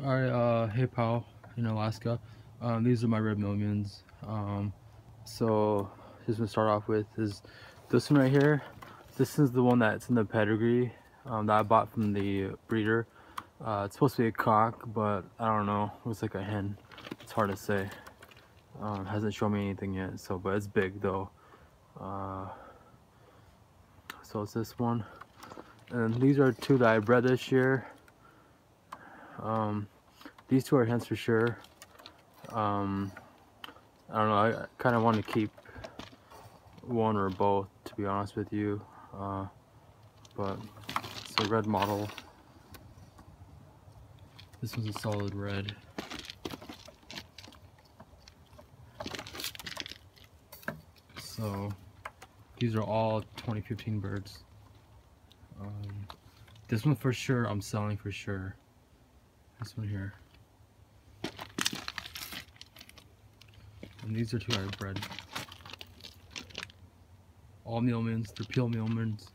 Alright, uh, hey pal, in Alaska. Um, these are my red millions. Um, so, just gonna start off with is this one right here. This is the one that's in the pedigree um, that I bought from the breeder. Uh, it's supposed to be a cock, but I don't know. It looks like a hen. It's hard to say. Um, hasn't shown me anything yet. So, but it's big though. Uh, so it's this one, and these are two that I bred this year. Um, these two are hens for sure. Um, I don't know. I, kind of want to keep one or both, to be honest with you. Uh, but it's a red mottle. This one's a solid red. So these are all 2015 birds. Um, this one for sure I'm selling for sure. This one here. And these are two I bred. All Meulemans, they're pure Meulemans.